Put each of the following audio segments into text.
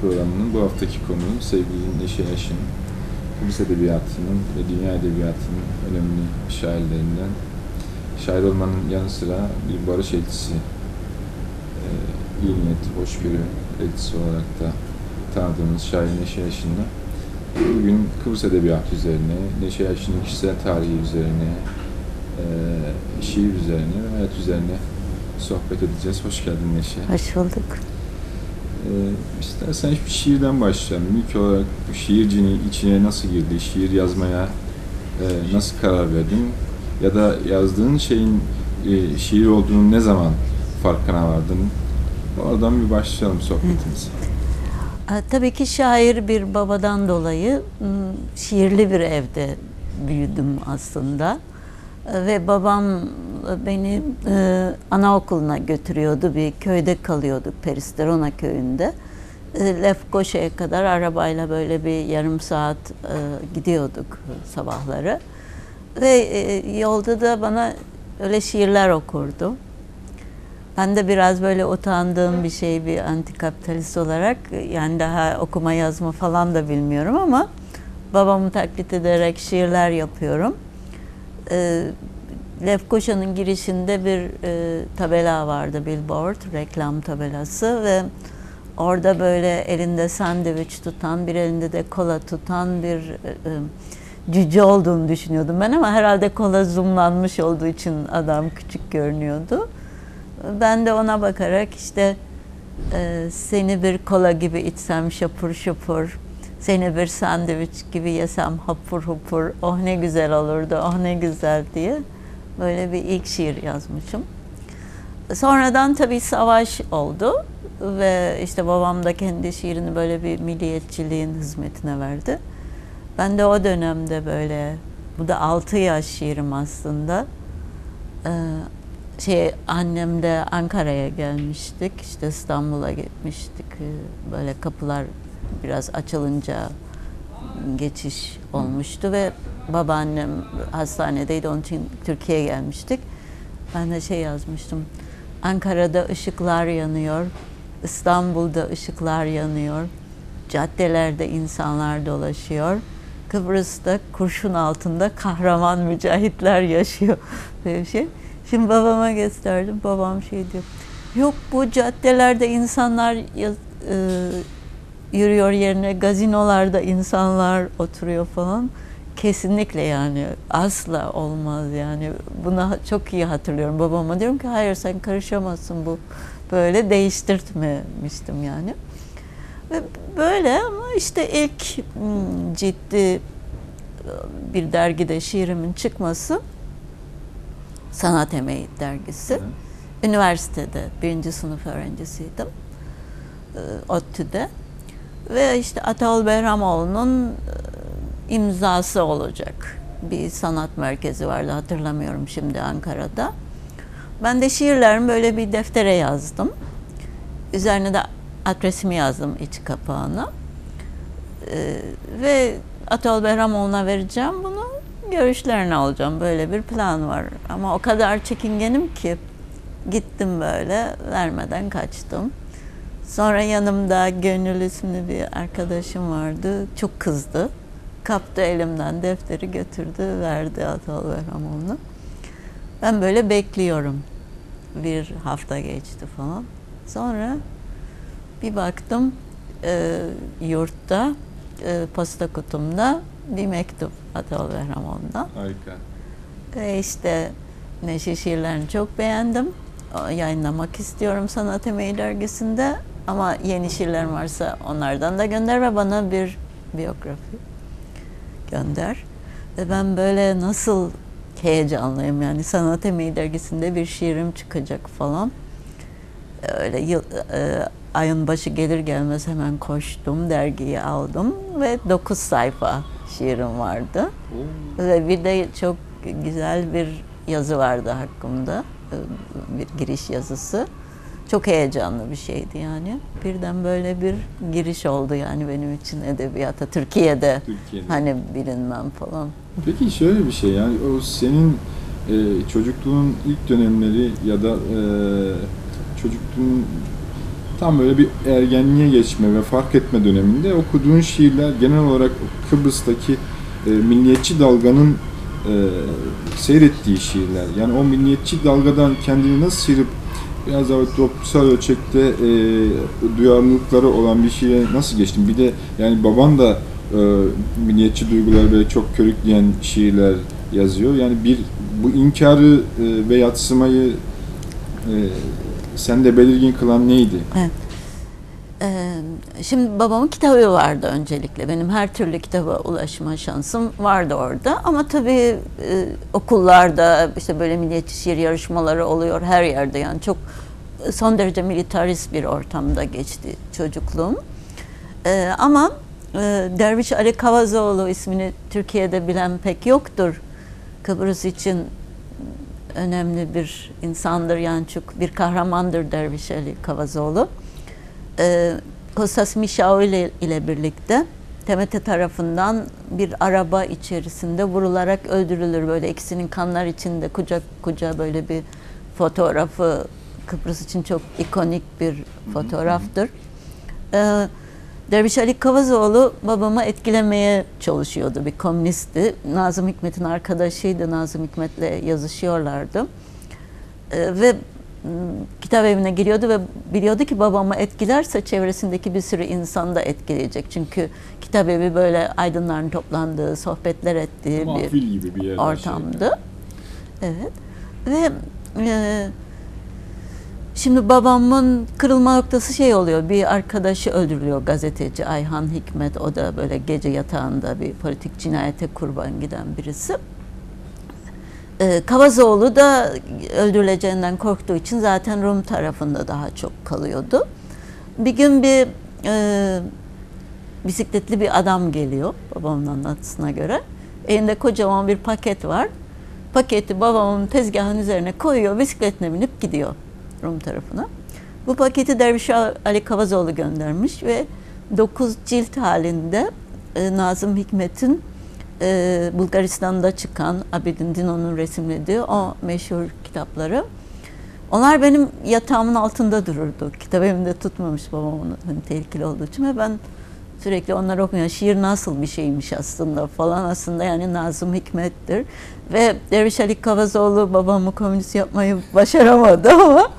Programının bu haftaki konuğu sevgili Neşe Yaşın. Kıbrıs Edebiyatı'nın ve Dünya Edebiyatı'nın önemli şairlerinden. Şair olmanın yanı sıra bir barış elçisi, e, iyi niyet, hoşgörü elçisi olarak da tanıdığımız şair Neşe Yaşın'la bugün Kıbrıs Edebiyatı üzerine, Neşe Yaşın'ın kişisel tarihi üzerine, e, şiir üzerine ve hayat üzerine sohbet edeceğiz. Hoş geldin Neşe. Hoş bulduk. Ee, istersen bir şiirden başlayalım. İlk olarak bu şiircinin içine nasıl girdi? Şiir yazmaya e, nasıl karar verdin? Ya da yazdığın şeyin e, şiir olduğunu ne zaman farkına vardın? Oradan bir başlayalım sohbetimize. Ha, Tabii ki şair bir babadan dolayı m, şiirli bir evde büyüdüm aslında. E, Ve babam e, beni e, anaokuluna götürüyordu. Bir köyde kalıyorduk Peristerona köyünde. E, Lefkoşa'ya kadar arabayla böyle bir yarım saat e, gidiyorduk sabahları. Ve e, yolda da bana öyle şiirler okurdu. Ben de biraz böyle utandığım bir şey bir antikapitalist olarak yani daha okuma yazma falan da bilmiyorum ama babamı taklit ederek şiirler yapıyorum. Ee, Lefkoşa'nın girişinde bir e, tabela vardı, billboard, reklam tabelası ve orada böyle elinde sandviç tutan, bir elinde de kola tutan bir e, e, cüce olduğunu düşünüyordum ben ama herhalde kola zoomlanmış olduğu için adam küçük görünüyordu. Ben de ona bakarak işte e, seni bir kola gibi içsem şapur şupur, seni bir sandviç gibi yesem hapur hupur, oh ne güzel olurdu, oh ne güzel diye böyle bir ilk şiir yazmışım. Sonradan tabii savaş oldu ve işte babam da kendi şiirini böyle bir milliyetçiliğin hizmetine verdi. Ben de o dönemde böyle, bu da 6 yaş şiirim aslında. Ee, şey annem de Ankara'ya gelmiştik. işte İstanbul'a gitmiştik. Böyle kapılar biraz açılınca geçiş olmuştu ve babaannem hastanedeydi. Onun için Türkiye'ye gelmiştik. Ben de şey yazmıştım. Ankara'da ışıklar yanıyor. İstanbul'da ışıklar yanıyor. Caddelerde insanlar dolaşıyor. Kıbrıs'ta kurşun altında kahraman mücahitler yaşıyor. Bir şey. Şimdi babama gösterdim. Babam şey diyor. Yok bu caddelerde insanlar e, yürüyor yerine gazinolarda insanlar oturuyor falan. Kesinlikle yani asla olmaz yani. Bunu çok iyi hatırlıyorum. Babama diyorum ki hayır sen karışamazsın bu. Böyle değiştirtmemiştim yani. Ve böyle ama işte ilk hmm, ciddi e, bir dergide şiirimin çıkması Sanat Emeği dergisi. Hı. Üniversitede birinci sınıf öğrencisiydim. e, ODTÜ'de. Ve işte Ataol Behramoğlu'nun e, imzası olacak. Bir sanat merkezi vardı hatırlamıyorum şimdi Ankara'da. Ben de şiirlerimi böyle bir deftere yazdım. Üzerine de adresimi yazdım iç kapağına. Ee, ve Atol Behramoğlu'na vereceğim bunu. Görüşlerini alacağım. Böyle bir plan var. Ama o kadar çekingenim ki gittim böyle vermeden kaçtım. Sonra yanımda Gönül isimli bir arkadaşım vardı. Çok kızdı. Kaptı elimden defteri götürdü, verdi Atol Behramoğlu'na. Ben böyle bekliyorum. Bir hafta geçti falan. Sonra bir baktım e, yurtta, e, posta kutumda bir mektup Atol Behramoğlu'ndan. Harika. Ve işte Neşe şiirlerini çok beğendim. Yayınlamak istiyorum Sanat Emeği dergisinde. Ama yeni şiirlerim varsa onlardan da gönder ve bana bir biyografi gönder. Ve ben böyle nasıl heyecanlıyım yani Sanat Emeği dergisinde bir şiirim çıkacak falan. Öyle yıl, e, ayın başı gelir gelmez hemen koştum, dergiyi aldım ve 9 sayfa şiirim vardı. Oo. Ve bir de çok güzel bir yazı vardı hakkımda. e, Bir giriş yazısı. Çok heyecanlı bir şeydi yani. Birden böyle bir giriş oldu yani benim için edebiyata. Türkiye'de Türkiye'de. hani bilinmem falan. Peki şöyle bir şey yani o senin e, çocukluğun ilk dönemleri ya da e, çocukluğun tam böyle bir ergenliğe geçme ve fark etme döneminde okuduğun şiirler genel olarak Kıbrıs'taki e, milliyetçi dalganın e, seyrettiği şiirler. Yani o milliyetçi dalgadan kendini nasıl sıyırıp biraz daha toplumsal ölçekte e, duyarlılıkları olan bir şeye nasıl geçtin? Bir de yani baban da e, milliyetçi duyguları böyle çok körükleyen şiirler yazıyor. Yani bir bu inkarı e, ve yatsımayı e, sende belirgin kılan neydi? Evet. Ee, şimdi babamın kitabı vardı öncelikle. Benim her türlü kitaba ulaşma şansım vardı orada. Ama tabii e, okullarda işte böyle milliyetçi şiir yarışmaları oluyor her yerde. Yani çok son derece militarist bir ortamda geçti çocukluğum. Ee, ama e, Derviş Ali Kavazoğlu ismini Türkiye'de bilen pek yoktur. Kıbrıs için önemli bir insandır yani çok bir kahramandır Derviş Ali Kavazoğlu. Ee, Kostas Mişao ile, birlikte TMT tarafından bir araba içerisinde vurularak öldürülür. Böyle ikisinin kanlar içinde kucak kucağa böyle bir fotoğrafı Kıbrıs için çok ikonik bir fotoğraftır. Ee, Derviş Ali Kavazoğlu babamı etkilemeye çalışıyordu. Bir komünistti. Nazım Hikmet'in arkadaşıydı. Nazım Hikmet'le yazışıyorlardı. Ee, ve kitap evine giriyordu ve biliyordu ki babamı etkilerse çevresindeki bir sürü insan da etkileyecek. Çünkü kitap evi böyle aydınların toplandığı, sohbetler ettiği bir gibi bir ortamdı. Evet. Ve e, şimdi babamın kırılma noktası şey oluyor. Bir arkadaşı öldürülüyor gazeteci Ayhan Hikmet. O da böyle gece yatağında bir politik cinayete kurban giden birisi. E, Kavazoğlu da öldürüleceğinden korktuğu için zaten Rum tarafında daha çok kalıyordu. Bir gün bir e, bisikletli bir adam geliyor babamın anlatısına göre. Elinde kocaman bir paket var. Paketi babamın tezgahın üzerine koyuyor, bisikletine binip gidiyor Rum tarafına. Bu paketi Derviş Ali Kavazoğlu göndermiş ve 9 cilt halinde e, Nazım Hikmet'in e, Bulgaristan'da çıkan Abidin Dino'nun resimlediği o meşhur kitapları. Onlar benim yatağımın altında dururdu. Kitap evimde tutmamış babam onu hani tehlikeli olduğu için ve ben sürekli onları okuyorum. Şiir nasıl bir şeymiş aslında falan aslında yani Nazım Hikmet'tir. Ve Derviş Ali Kavazoğlu babamı komünist yapmayı başaramadı ama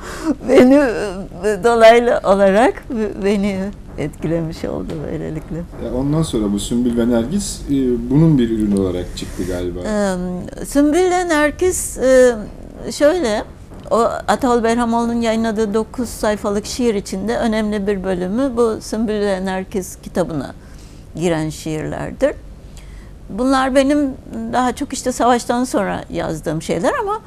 beni e, dolaylı olarak beni etkilemiş oldu böylelikle. Ondan sonra bu Sümbül ve Nergis e, bunun bir ürünü olarak çıktı galiba. Ee, Sümbül'le Nergis e, şöyle, o Atol Berhamoğlu'nun yayınladığı 9 sayfalık şiir içinde önemli bir bölümü bu Sümbül'le Nergis kitabına giren şiirlerdir. Bunlar benim daha çok işte savaştan sonra yazdığım şeyler ama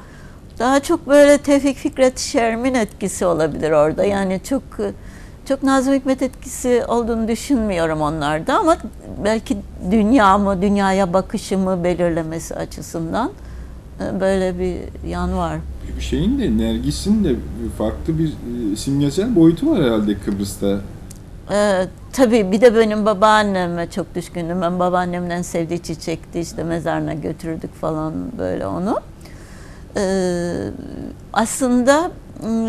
daha çok böyle Tevfik Fikret Şermin etkisi olabilir orada. Yani çok çok Nazım Hikmet etkisi olduğunu düşünmüyorum onlarda ama belki dünyamı, dünyaya bakışımı belirlemesi açısından e, böyle bir yan var. Bir şeyin de Nergis'in de farklı bir e, simgesel boyutu var herhalde Kıbrıs'ta. Ee, tabii bir de benim babaanneme çok düşkündüm. Ben babaannemden sevdiği çiçekti işte mezarına götürdük falan böyle onu. Ee, aslında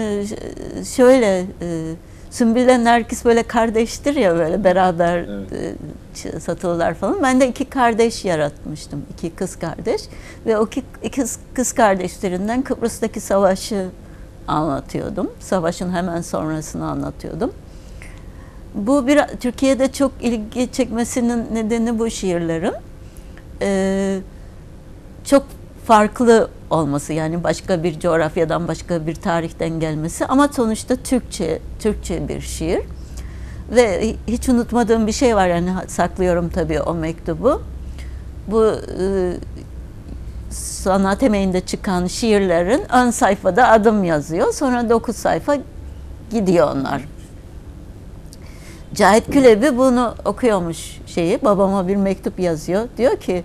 e, şöyle e, Sümbül'le Nergis böyle kardeştir ya böyle beraber Evet. e, satılırlar falan. Ben de iki kardeş yaratmıştım. iki kız kardeş. Ve o iki, iki kız kardeşlerinden Kıbrıs'taki savaşı anlatıyordum. Savaşın hemen sonrasını anlatıyordum. Bu bir Türkiye'de çok ilgi çekmesinin nedeni bu şiirlerin. Ee, çok farklı olması yani başka bir coğrafyadan başka bir tarihten gelmesi. Ama sonuçta Türkçe Türkçe bir şiir. Ve hiç unutmadığım bir şey var yani saklıyorum tabii o mektubu. Bu e, sanat emeğinde çıkan şiirlerin ön sayfada adım yazıyor. Sonra 9 sayfa gidiyor onlar. Cahit Külebi bunu okuyormuş şeyi babama bir mektup yazıyor. Diyor ki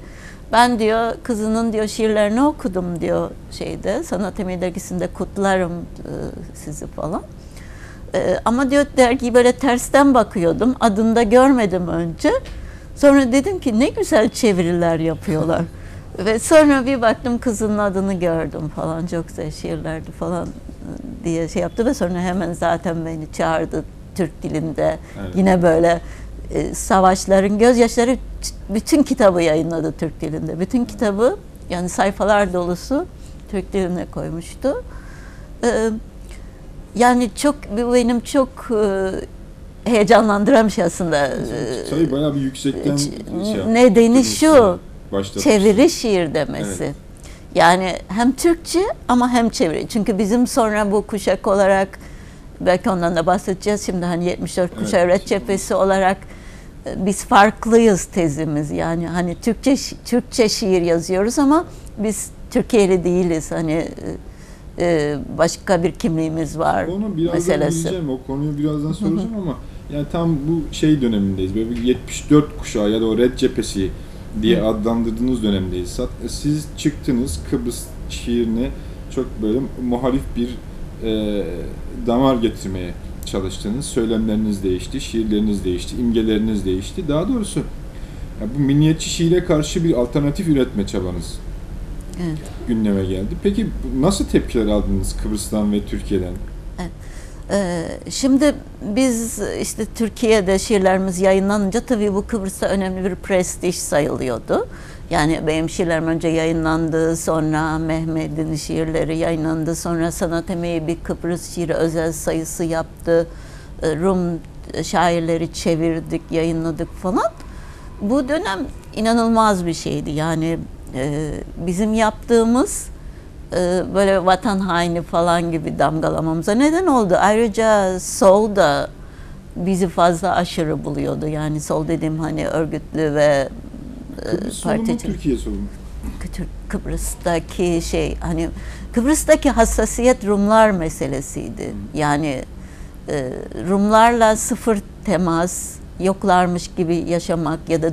ben diyor kızının diyor şiirlerini okudum diyor şeyde Sanat Emeği dergisinde kutlarım e, sizi falan. E, ama diyor dergiyi böyle tersten bakıyordum. Adında görmedim önce. Sonra dedim ki ne güzel çeviriler yapıyorlar. Ve sonra bir baktım kızının adını gördüm falan çok güzel şiirlerdi falan diye şey yaptı ve sonra hemen zaten beni çağırdı Türk dilinde. Evet. Yine böyle e, savaşların gözyaşları bütün kitabı yayınladı Türk dilinde. Bütün kitabı yani sayfalar dolusu Türk diline koymuştu. Ee, yani çok bu benim çok e, heyecanlandıran bir şey aslında. Ee, Tabii bayağı bir yüksekten şey. Nedeni şu, çeviri şiir demesi. Evet. Yani hem Türkçe ama hem çeviri. Çünkü bizim sonra bu kuşak olarak belki ondan da bahsedeceğiz şimdi hani 74 Evet. kuşağı Red Cephesi olarak e, biz farklıyız tezimiz. Yani hani Türkçe Türkçe şiir yazıyoruz ama biz Türkiye'li değiliz. Hani e, e, başka bir kimliğimiz var Onu birazdan meselesi. diyeceğim, o konuyu birazdan soracağım ama yani tam bu şey dönemindeyiz. Böyle bir 74 kuşağı ya da o Red Cephesi diye adlandırdığınız dönemdeyiz. Sat- Siz çıktınız Kıbrıs şiirine çok böyle muhalif bir e, damar getirmeye çalıştınız. Söylemleriniz değişti, şiirleriniz değişti, imgeleriniz değişti. Daha doğrusu ya bu milliyetçi şiire karşı bir alternatif üretme çabanız Evet. gündeme geldi. Peki nasıl tepkiler aldınız Kıbrıs'tan ve Türkiye'den? Ee, Şimdi biz işte Türkiye'de şiirlerimiz yayınlanınca tabii bu Kıbrıs'ta önemli bir prestij sayılıyordu. Yani benim şiirlerim önce yayınlandı, sonra Mehmet'in şiirleri yayınlandı, sonra Sanat Emeği bir Kıbrıs şiiri özel sayısı yaptı. Ee, Rum şairleri çevirdik, yayınladık falan. Bu dönem inanılmaz bir şeydi. Yani e, bizim yaptığımız e, böyle vatan haini falan gibi damgalamamıza neden oldu. Ayrıca sol da bizi fazla aşırı buluyordu. Yani sol dediğim hani örgütlü ve e, Kıbrıs partici. Türkiye sorunu Kıbrıs'taki şey hani Kıbrıs'taki hassasiyet Rumlar meselesiydi. Yani e, Rumlarla sıfır temas, yoklarmış gibi yaşamak ya da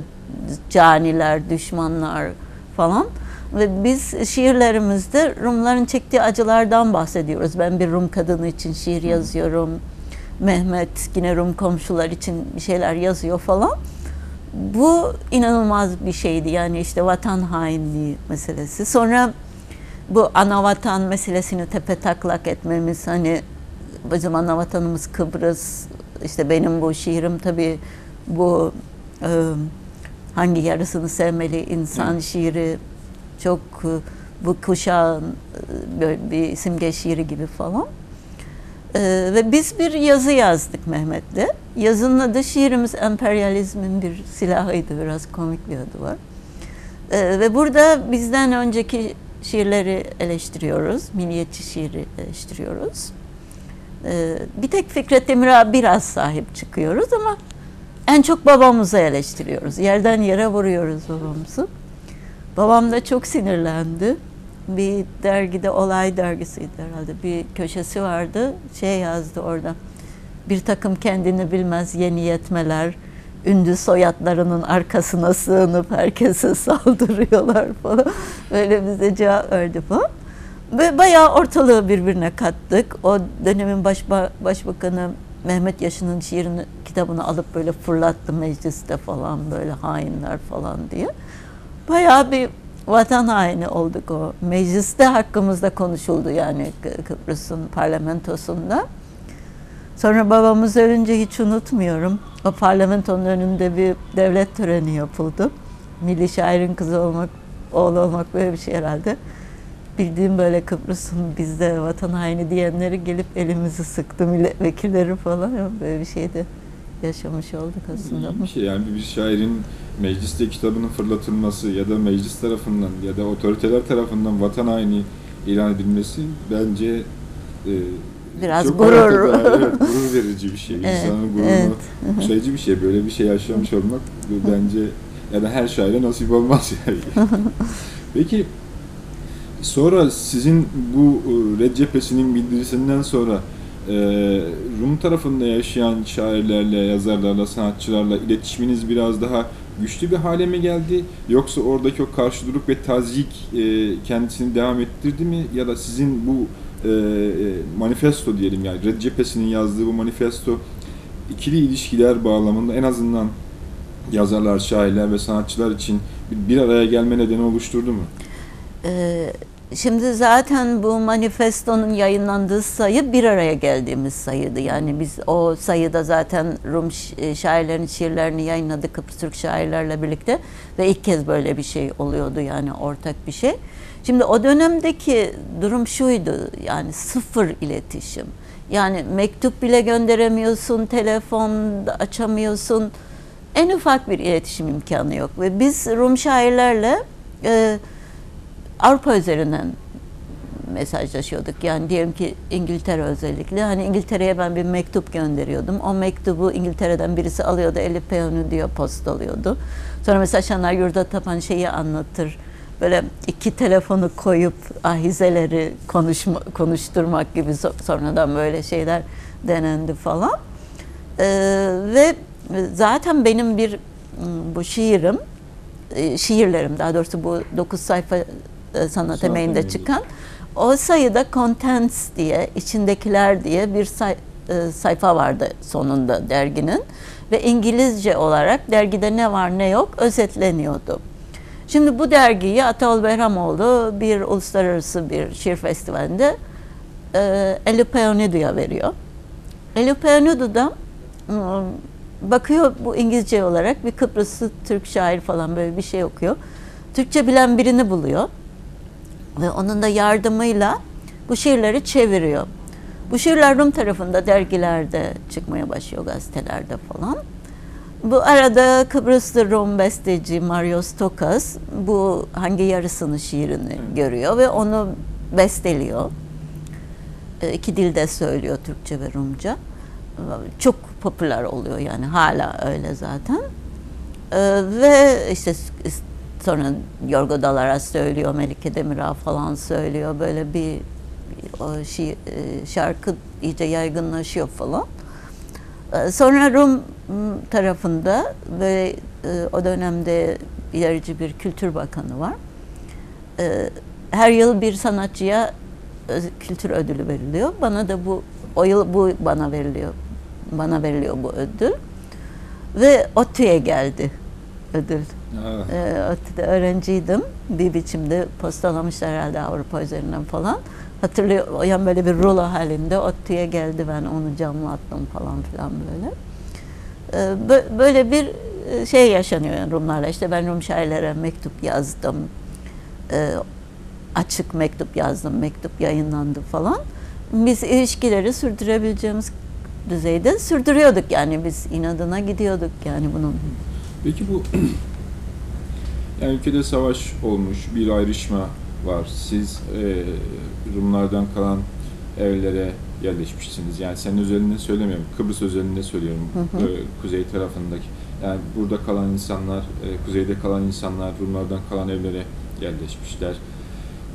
caniler, düşmanlar falan. Ve biz şiirlerimizde Rumların çektiği acılardan bahsediyoruz. Ben bir Rum kadını için şiir yazıyorum. Mehmet yine Rum komşular için bir şeyler yazıyor falan. Bu inanılmaz bir şeydi. Yani işte vatan hainliği meselesi. Sonra bu ana vatan meselesini tepe taklak etmemiz hani bizim ana vatanımız Kıbrıs. İşte benim bu şiirim tabii bu e, hangi yarısını sevmeli insan Evet. şiiri çok e, bu kuşağın e, böyle bir simge şiiri gibi falan. Ee, ve biz bir yazı yazdık Mehmet'le. Yazının adı şiirimiz emperyalizmin bir silahıydı. Biraz komik bir adı var. Ee, ve burada bizden önceki şiirleri eleştiriyoruz. Milliyetçi şiiri eleştiriyoruz. Ee, bir tek Fikret Demir'a biraz sahip çıkıyoruz ama en çok babamızı eleştiriyoruz. Yerden yere vuruyoruz babamızı. Babam da çok sinirlendi. Bir dergide, Olay dergisiydi herhalde. Bir köşesi vardı. Şey yazdı orada. Bir takım kendini bilmez yeni yetmeler, ünlü soyadlarının arkasına sığınıp herkese saldırıyorlar falan. Böyle bize cevap verdi falan. Ve bayağı ortalığı birbirine kattık. O dönemin başba, başbakanı Mehmet Yaşın'ın şiirini, kitabını alıp böyle fırlattı mecliste falan böyle hainler falan diye. Bayağı bir vatan haini olduk o. Mecliste hakkımızda konuşuldu yani Kı- Kıbrıs'ın parlamentosunda. Sonra babamız ölünce hiç unutmuyorum. O parlamentonun önünde bir devlet töreni yapıldı. Milli şairin kızı olmak, oğlu olmak böyle bir şey herhalde. Bildiğim böyle Kıbrıs'ın bizde vatan haini diyenleri gelip elimizi sıktı milletvekilleri falan. Böyle bir şey de yaşamış olduk aslında. İyi bir şey yani bir şairin mecliste kitabının fırlatılması ya da meclis tarafından ya da otoriteler tarafından vatan haini ilan edilmesi bence e, Biraz çok gurur. dair, evet, gurur verici bir şey. Evet, İnsanın gururunu evet. sayıcı bir şey. Böyle bir şey yaşamış olmak bence ya da her şaire nasip olmaz yani. Peki sonra sizin bu e, Red Cephesi'nin bildirisinden sonra e, Rum tarafında yaşayan şairlerle, yazarlarla, sanatçılarla iletişiminiz biraz daha güçlü bir hale mi geldi? Yoksa oradaki o karşıduruk ve tazyik e, kendisini devam ettirdi mi? Ya da sizin bu e, e, manifesto diyelim yani Red Cephesi'nin yazdığı bu manifesto ikili ilişkiler bağlamında en azından yazarlar, şairler ve sanatçılar için bir araya gelme nedeni oluşturdu mu? Ee, Şimdi zaten bu manifestonun yayınlandığı sayı bir araya geldiğimiz sayıydı. Yani biz o sayıda zaten Rum e, şairlerin şiirlerini yayınladık Kıbrıs Türk şairlerle birlikte ve ilk kez böyle bir şey oluyordu yani ortak bir şey. Şimdi o dönemdeki durum şuydu yani sıfır iletişim. Yani mektup bile gönderemiyorsun, telefon açamıyorsun. En ufak bir iletişim imkanı yok ve biz Rum şairlerle e, Avrupa üzerinden mesajlaşıyorduk. Yani diyelim ki İngiltere özellikle. Hani İngiltere'ye ben bir mektup gönderiyordum. O mektubu İngiltere'den birisi alıyordu. Eli peonu diyor postalıyordu. Sonra mesela Şanar Yurda Tapan şeyi anlatır. Böyle iki telefonu koyup ahizeleri konuşma, konuşturmak gibi so- sonradan böyle şeyler denendi falan. Ee, ve zaten benim bir m, bu şiirim, e, şiirlerim daha doğrusu bu 9 sayfa sanat Sanat emeğinde emeği. çıkan o sayıda contents diye, içindekiler diye bir say- e, sayfa vardı sonunda derginin ve İngilizce olarak dergide ne var ne yok özetleniyordu. Şimdi bu dergiyi Ataol Behramoğlu bir uluslararası bir şiir festivalinde e, Eli Peonidu'ya veriyor. Eli Peonidu da ım, bakıyor bu İngilizce olarak bir Kıbrıslı Türk şair falan böyle bir şey okuyor. Türkçe bilen birini buluyor ve onun da yardımıyla bu şiirleri çeviriyor. Bu şiirler Rum tarafında dergilerde çıkmaya başlıyor gazetelerde falan. Bu arada Kıbrıslı Rum besteci Marios Tokas bu hangi yarısını şiirini görüyor ve onu besteliyor. E, iki dilde söylüyor Türkçe ve Rumca. E, Çok popüler oluyor yani hala öyle zaten. E, ve işte sonra Yorgo Dalaras söylüyor, Melike Demirağ falan söylüyor. Böyle bir, o şi- e, şarkı iyice yaygınlaşıyor falan. E, Sonra Rum tarafında ve e, o dönemde ilerici bir kültür bakanı var. Her yıl bir sanatçıya kültür ödülü veriliyor. Bana da bu o yıl bu bana veriliyor. Bana veriliyor bu ödül. Ve ODTÜ'ye geldi ödül. Ah, Ee, öğrenciydim. Bir biçimde postalamışlar herhalde Avrupa üzerinden falan. Hatırlıyor, yani böyle bir rulo halinde ODTÜ'ye geldi ben onu camlattım falan filan böyle. Ee, bö- böyle bir e, şey yaşanıyor yani Rumlarla. İşte ben Rum şairlere mektup yazdım. Ee, açık mektup yazdım, mektup yayınlandı falan. Biz ilişkileri sürdürebileceğimiz düzeyde sürdürüyorduk yani biz inadına gidiyorduk yani bunun. Peki bu yani ülkede savaş olmuş, bir ayrışma var. Siz e, Rumlardan kalan evlere yerleşmişsiniz. Yani senin özelinde söylemiyorum, Kıbrıs özelinde söylüyorum. Hı hı. E, kuzey tarafındaki. Yani burada kalan insanlar, e, kuzeyde kalan insanlar Rumlardan kalan evlere yerleşmişler.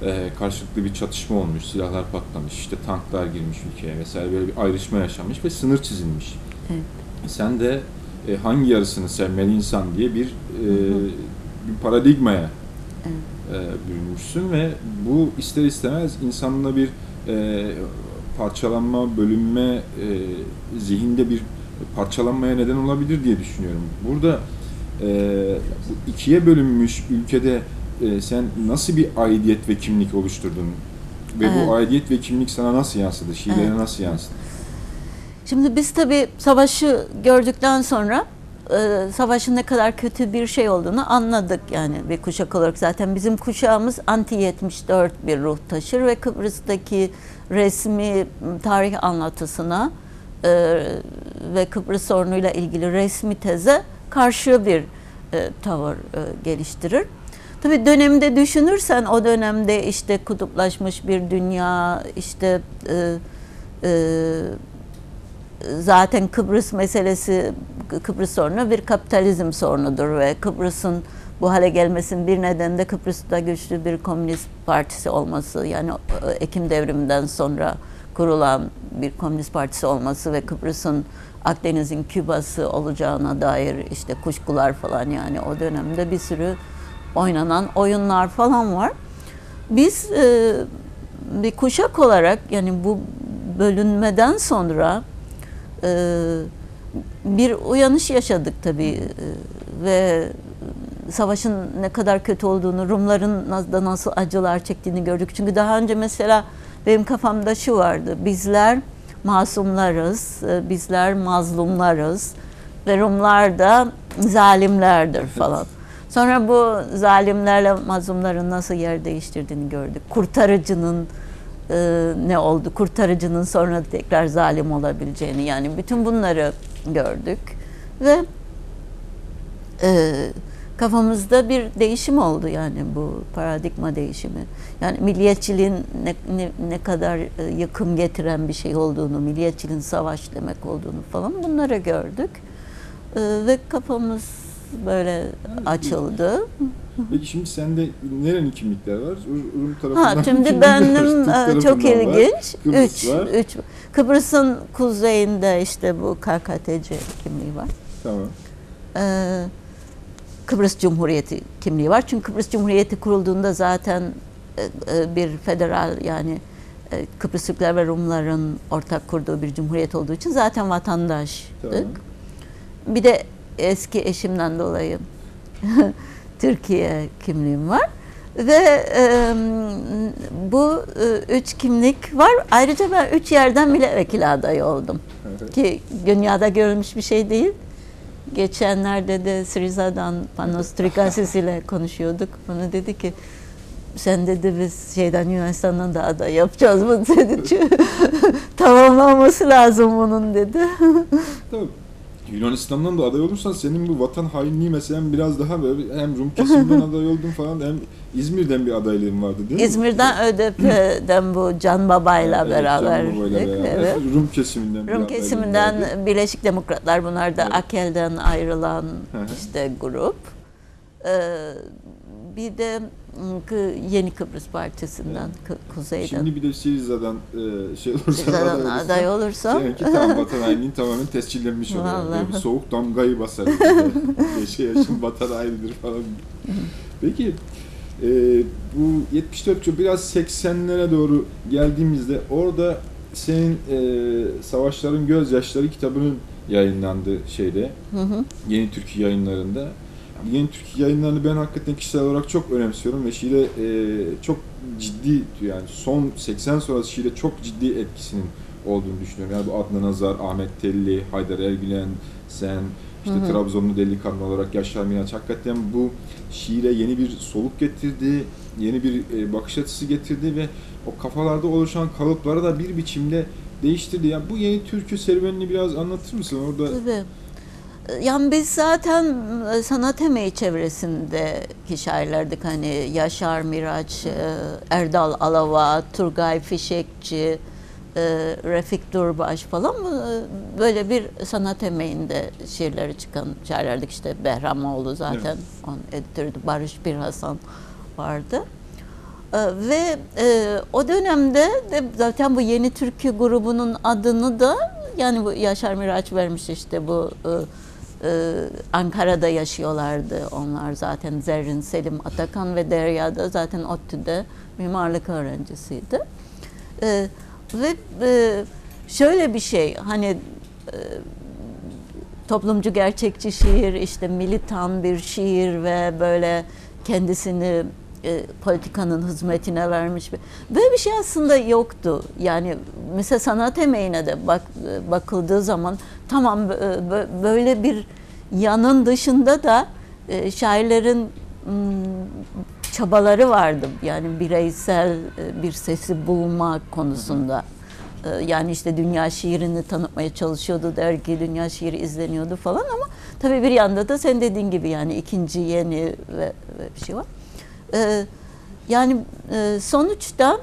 E, karşılıklı bir çatışma olmuş, silahlar patlamış, işte tanklar girmiş ülkeye vesaire böyle bir ayrışma yaşanmış ve sınır çizilmiş. Evet. Sen de e, hangi yarısını sevmeli insan diye bir e, bir paradigmaya e, bürünmüşsün ve bu ister istemez insanla bir e, parçalanma, bölünme, e, zihinde bir parçalanmaya neden olabilir diye düşünüyorum. Burada e, ikiye bölünmüş ülkede e, sen nasıl bir aidiyet ve kimlik oluşturdun? Ve Evet. bu aidiyet ve kimlik sana nasıl yansıdı? Şiirlerine Evet. nasıl yansıdı? Şimdi biz tabii savaşı gördükten sonra e, savaşın ne kadar kötü bir şey olduğunu anladık yani bir kuşak olarak zaten bizim kuşağımız anti 74 bir ruh taşır ve Kıbrıs'taki resmi tarih anlatısına e, ve Kıbrıs sorunuyla ilgili resmi teze karşı bir e, tavır e, geliştirir. Tabii dönemde düşünürsen o dönemde işte kutuplaşmış bir dünya işte e, e, zaten Kıbrıs meselesi Kıbrıs sorunu bir kapitalizm sorunudur ve Kıbrıs'ın bu hale gelmesinin bir nedeni de Kıbrıs'ta güçlü bir komünist partisi olması yani e, Ekim devriminden sonra kurulan bir komünist partisi olması ve Kıbrıs'ın Akdeniz'in Küba'sı olacağına dair işte kuşkular falan yani o dönemde bir sürü oynanan oyunlar falan var. Biz e, bir kuşak olarak yani bu bölünmeden sonra bir uyanış yaşadık tabii E, ve savaşın ne kadar kötü olduğunu, Rumların da nasıl acılar çektiğini gördük. Çünkü daha önce mesela benim kafamda şu vardı. Bizler masumlarız, e, bizler mazlumlarız ve Rumlar da zalimlerdir falan. Sonra bu zalimlerle mazlumların nasıl yer değiştirdiğini gördük. Kurtarıcının e, ne oldu? Kurtarıcının sonra tekrar zalim olabileceğini yani bütün bunları gördük ve e, kafamızda bir değişim oldu yani bu paradigma değişimi. Yani milliyetçiliğin ne, ne, ne kadar e, yıkım getiren bir şey olduğunu, milliyetçiliğin savaş demek olduğunu falan bunları gördük. E, ve kafamız böyle açıldı. Peki şimdi sende nerenin kimlikler var? Rum- tarafından Ha şimdi benim var, e, çok var, ilginç. Kıbrıs üç, var. üç. Kıbrıs'ın kuzeyinde işte bu KKTC kimliği var. Tamam. Ee, Kıbrıs Cumhuriyeti kimliği var. Çünkü Kıbrıs Cumhuriyeti kurulduğunda zaten e, e, bir federal yani Kıbrıs Türkler ve Rumların ortak kurduğu bir cumhuriyet olduğu için zaten vatandaştık. Tamam. Bir de eski eşimden dolayı Türkiye kimliğim var. Ve e, bu e, üç kimlik var. Ayrıca ben üç yerden milletvekili adayı oldum. Evet. Ki dünyada görülmüş bir şey değil. Geçenlerde de Sriza'dan Panos Trikasis ile konuşuyorduk. Bana dedi ki sen dedi biz şeyden Yunanistan'dan da aday yapacağız mı dedi. Tamamlanması lazım bunun dedi. Tabii. Yunanistan'dan da aday olursan senin bu vatan hainliği mesela biraz daha böyle hem Rum kesimden aday oldun falan hem İzmir'den bir adaylığın vardı değil mi? İzmir'den ÖDP'den bu Can Baba'yla Evet, beraber. Can Baba'yla beraber. Evet. Rum kesiminden Rum kesiminden vardı. Birleşik Demokratlar bunlar da Evet. AKEL'den ayrılan işte grup. Ee, bir de Yeni Kıbrıs Partisi'nden Kı- Kuzey'den. Şimdi bir de Siriza'dan e, şey olursa Siriza'dan aday olursa, aday olursam Seninki tam vatan hainliğin tamamen tescillenmiş oluyor. Vallahi. Bir soğuk damgayı basar. Yaşa yaşın vatan hainidir falan. Peki e, bu 74 yıl biraz 80'lere doğru geldiğimizde orada senin e, Savaşların Gözyaşları kitabının yayınlandı şeyde. Hı hı. Yeni Türkiye yayınlarında. Yeni Türkiye yayınlarını ben hakikaten kişisel olarak çok önemsiyorum ve Şiire e, çok ciddi yani son 80 sonrası Şiire çok ciddi etkisinin olduğunu düşünüyorum. Yani bu Adnan Azar, Ahmet Telli, Haydar Ergülen, sen, işte Hı hı. Trabzonlu delikanlı olarak Yaşar Miraç hakikaten bu şiire yeni bir soluk getirdi, yeni bir e, bakış açısı getirdi ve o kafalarda oluşan kalıpları da bir biçimde değiştirdi. Yani bu yeni türkü serüvenini biraz anlatır mısın? Orada Tabii. Yani biz zaten e, sanat emeği çevresindeki şairlerdik. Hani Yaşar Miraç, e, Erdal Alava, Turgay Fişekçi, e, Refik Durbaş falan böyle bir sanat emeğinde şiirleri çıkan şairlerdik. İşte Behramoğlu zaten onun editörüydü. Barış Bir Hasan vardı. Ve o dönemde de zaten bu yeni türkü grubunun adını da yani bu Yaşar Miraç vermiş işte bu e, e, Ankara'da yaşıyorlardı onlar zaten Zerrin Selim Atakan ve Derya da zaten ODTÜ'de mimarlık öğrencisiydi. E, ve e, şöyle bir şey hani e, toplumcu gerçekçi şiir, işte militan bir şiir ve böyle kendisini e, politikanın hizmetine vermiş bir böyle bir şey aslında yoktu. Yani mesela sanat emeğine de bak bakıldığı zaman tamam bö- böyle bir yanın dışında da e, şairlerin çabaları vardı. Yani bireysel e, bir sesi bulma konusunda. E, Yani işte dünya şiirini tanıtmaya çalışıyordu, dergi dünya şiiri izleniyordu falan ama tabii bir yanda da sen dediğin gibi yani ikinci yeni ve, ve bir şey var. Yani sonuçta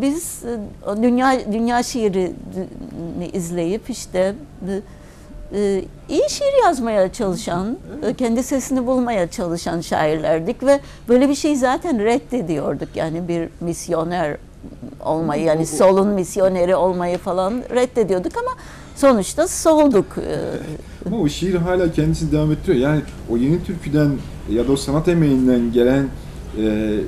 biz e, dünya dünya şiirini izleyip işte e, e, iyi şiir yazmaya çalışan, kendi sesini bulmaya çalışan şairlerdik ve böyle bir şey zaten reddediyorduk. Yani bir misyoner olmayı yani solun misyoneri olmayı falan reddediyorduk ama sonuçta solduk. Ama o şiir hala kendisini devam ettiriyor. Yani o yeni türküden ya da o sanat emeğinden gelen e,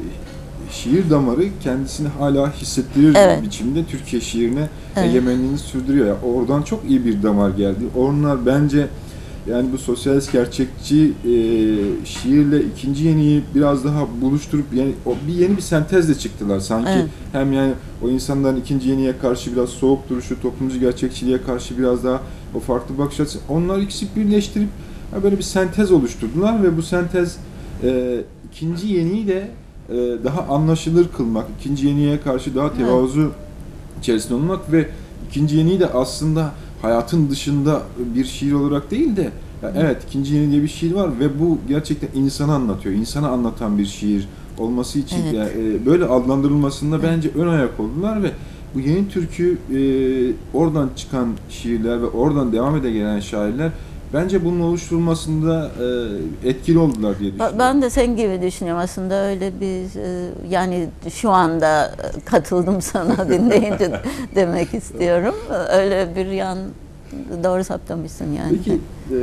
şiir damarı kendisini hala hissettirir Evet. biçimde Türkiye şiirine Evet. egemenliğini sürdürüyor. Yani oradan çok iyi bir damar geldi. Onlar bence yani bu sosyalist gerçekçi e, şiirle ikinci yeniyi biraz daha buluşturup yani o bir yeni bir sentezle çıktılar sanki. Evet. Hem yani o insanların ikinci yeniye karşı biraz soğuk duruşu, toplumcu gerçekçiliğe karşı biraz daha o farklı bakış açısı. Onlar ikisi birleştirip böyle bir sentez oluşturdular ve bu sentez e, ikinci yeniyi de e, daha anlaşılır kılmak, ikinci yeniye karşı daha tevazu içerisinde olmak ve ikinci yeniyi de aslında hayatın dışında bir şiir olarak değil de ya evet ikinci yeni diye bir şiir var ve bu gerçekten insanı anlatıyor. İnsanı anlatan bir şiir olması için Evet. ya, e, böyle adlandırılmasında bence ön ayak oldular ve bu yeni türkü e, oradan çıkan şiirler ve oradan devam ede gelen şairler bence bunun oluşturulmasında e, etkili oldular diye düşünüyorum. Ben de sen gibi düşünüyorum aslında öyle bir e, yani şu anda e, katıldım sana dinleyince demek istiyorum. Öyle bir yan doğru saptamışsın yani. Peki e,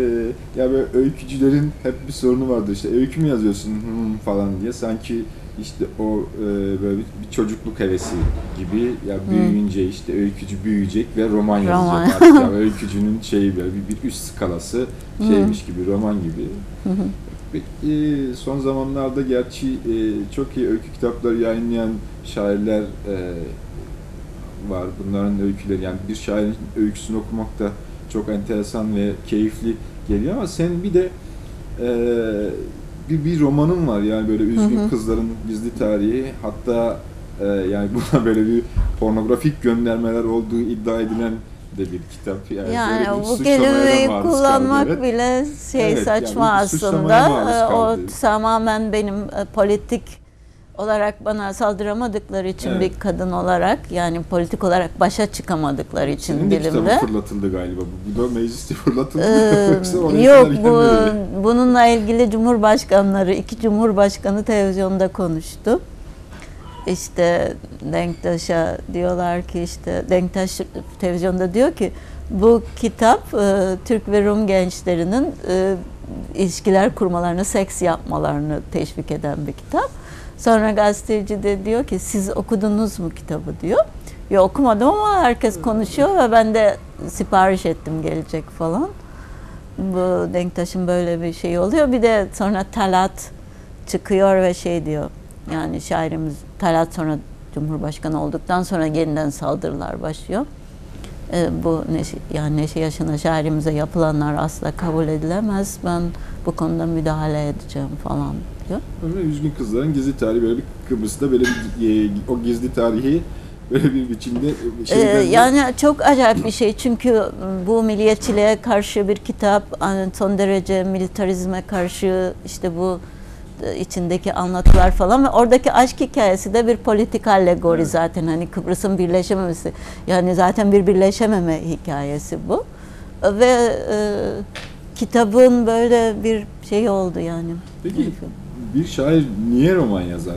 ya böyle öykücülerin hep bir sorunu vardı işte öykü mü yazıyorsun hmm, falan diye sanki işte o e, böyle bir, çocukluk hevesi gibi ya büyüyünce işte öykücü büyüyecek ve roman Roman. yazacak artık ya öykücünün şeyi böyle bir, bir üst skalası şeymiş gibi roman gibi. E, son zamanlarda gerçi e, çok iyi öykü kitapları yayınlayan şairler e, var. Bunların öyküleri yani bir şairin öyküsünü okumak da çok enteresan ve keyifli geliyor ama sen bir de e, bir, bir romanın var yani böyle üzgün Hı hı. kızların gizli tarihi hatta e, yani buna böyle bir pornografik göndermeler olduğu iddia edilen de bir kitap. Yani, Yani bu kelimeyi kaldı, kullanmak evet. bile şey Evet, saçma yani aslında. O kaldı. tamamen benim e, politik olarak bana saldıramadıkları için Evet. bir kadın olarak yani politik olarak başa çıkamadıkları için Senin de dilimde. kitabın fırlatıldı galiba. Bu, bu da mecliste fırlatıldı? Ee, yok bu bununla ilgili cumhurbaşkanları iki cumhurbaşkanı televizyonda konuştu. İşte Denktaş'a diyorlar ki işte Denktaş televizyonda diyor ki bu kitap e, Türk ve Rum gençlerinin e, ilişkiler kurmalarını, seks yapmalarını teşvik eden bir kitap. Sonra gazeteci de diyor ki siz okudunuz mu kitabı diyor. Ya okumadım ama herkes konuşuyor ve ben de sipariş ettim gelecek falan. Bu Denktaş'ın böyle bir şey oluyor. Bir de sonra Talat çıkıyor ve şey diyor. Yani şairimiz Talat sonra Cumhurbaşkanı olduktan sonra yeniden saldırılar başlıyor. Ee, bu neşe, yani neşe yaşına şairimize yapılanlar asla kabul edilemez. Ben bu konuda müdahale edeceğim falan diyor. Öyle üzgün kızların gizli tarihi böyle bir Kıbrıs'ta böyle bir e, o gizli tarihi böyle bir biçimde e, Ee, şeyden de- yani çok acayip bir şey çünkü bu milliyetçiliğe karşı bir kitap, yani son derece militarizme karşı işte bu e, içindeki anlatılar falan ve oradaki aşk hikayesi de bir politik allegori Evet. zaten hani Kıbrıs'ın birleşememesi yani zaten bir birleşememe hikayesi bu ve e, kitabın böyle bir şey oldu yani. Peki bir şair niye roman yazar?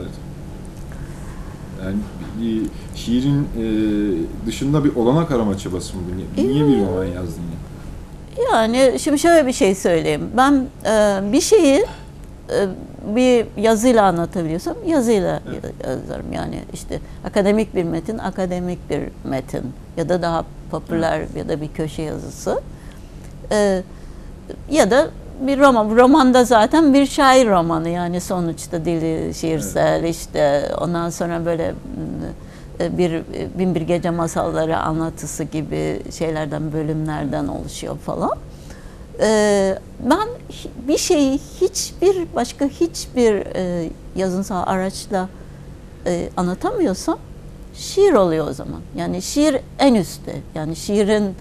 Yani bir, şiirin e, dışında bir olanak arama çabası mı bu? Niye, niye bir roman yazdın? ya? Yani şimdi şöyle bir şey söyleyeyim. Ben e, bir şeyi e, bir yazıyla anlatabiliyorsam yazıyla Evet. yazarım. Yani işte akademik bir metin, akademik bir metin ya da daha popüler ya da bir köşe yazısı. E, ya da bir roman. Romanda zaten bir şair romanı yani sonuçta dili şiirsel işte ondan sonra böyle mm, bir bin bir gece masalları anlatısı gibi şeylerden bölümlerden oluşuyor falan. Ee, ben bir şeyi hiçbir başka hiçbir e, yazınsal araçla e, anlatamıyorsam şiir oluyor o zaman. Yani şiir en üstte. Yani şiirin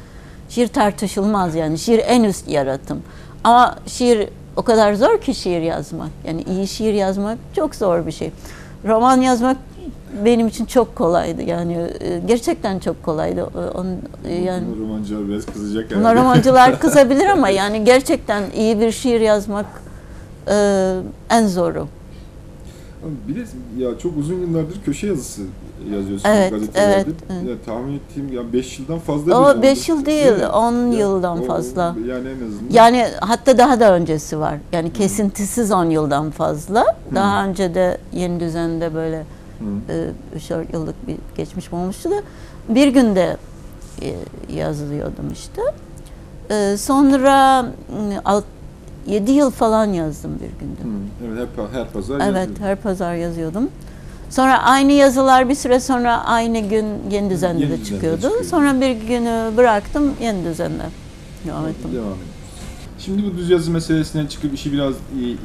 şiir tartışılmaz yani şiir en üst yaratım. Ama şiir o kadar zor ki şiir yazmak. Yani iyi şiir yazmak çok zor bir şey. Roman yazmak benim için çok kolaydı. Yani e, gerçekten çok kolaydı. Onun, e, yani romancılar biraz kızacak herhalde. romancılar kızabilir ama yani gerçekten iyi bir şiir yazmak e, en zoru. Bir de ya çok uzun yıllardır köşe yazısı yazıyorsun Evet, gazetelerde. evet, evet. Ya, tahmin ettiğim ya 5 yıldan fazla bir O zamandır. 5 yıl değil, mi? 10 Ya, yıldan o- fazla. Yani en azından. Yani hatta daha da öncesi var. Yani kesintisiz 10 yıldan fazla. Daha önce de yeni düzende böyle Hı. 3-4 yıllık bir geçmiş olmuştu da bir günde e, yazılıyordum işte. Ee, sonra 7 yıl falan yazdım bir günde. Hı, Evet her, her pazar Evet, yazıyorsun. her pazar yazıyordum. Sonra aynı yazılar bir süre sonra aynı gün yeni düzenle Yeni de Düzen'de çıkıyordu. çıkıyordu. Sonra bir günü bıraktım, yeni düzenle devam ettim. Devam edelim. Şimdi bu düz yazı meselesinden çıkıp işi biraz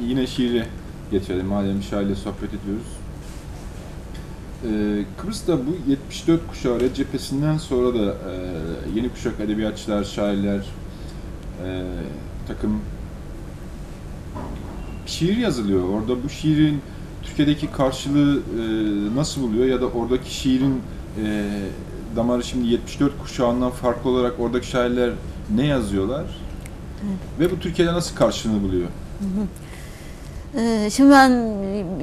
yine şiire getirelim. Madem şairle sohbet ediyoruz. Ee, Kıbrıs'ta bu 74 kuşağı Red cephesinden sonra da e, yeni kuşak edebiyatçılar, şairler, e, takım şiir yazılıyor. Orada bu şiirin Türkiye'deki karşılığı e, nasıl buluyor ya da oradaki şiirin e, damarı şimdi 74 kuşağından farklı olarak oradaki şairler ne yazıyorlar? Ve bu Türkiye'de nasıl karşılığını buluyor? Ee, Şimdi ben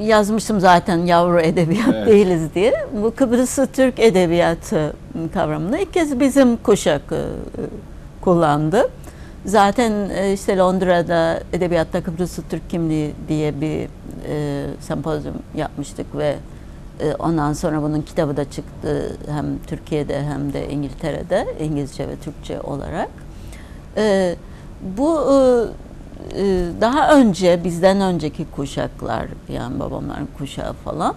yazmıştım zaten yavru edebiyat Evet. değiliz diye. Bu Kıbrıs'ı Türk edebiyatı kavramını ilk kez bizim kuşak e, kullandı. Zaten e, işte Londra'da Edebiyatta Kıbrıs'ı Türk Kimliği diye bir e, sempozyum yapmıştık ve e, ondan sonra bunun kitabı da çıktı hem Türkiye'de hem de İngiltere'de İngilizce ve Türkçe olarak. E, bu e, e, daha önce bizden önceki kuşaklar yani babamların kuşağı falan